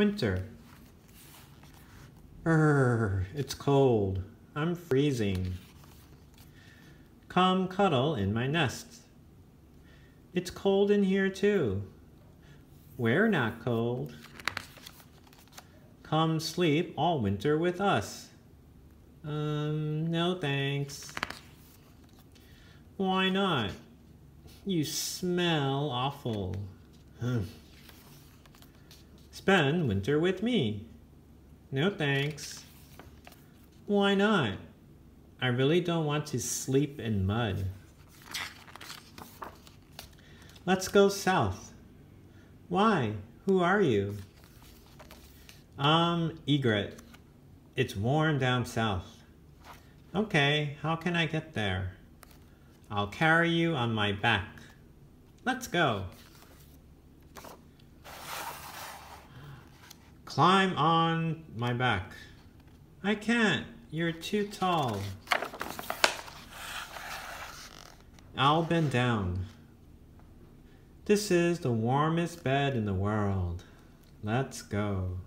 Winter. Brr, it's cold. I'm freezing. Come cuddle in my nest. It's cold in here too. We're not cold. Come sleep all winter with us. Um, no thanks. Why not? You smell awful. Spend winter with me. No thanks. Why not? I really don't want to sleep in mud. Let's go south. Why? Who are you? Um, egret. It's warm down south. Okay, how can I get there? I'll carry you on my back. Let's go. Climb on my back. I can't. You're too tall. I'll bend down. This is the warmest bed in the world. Let's go.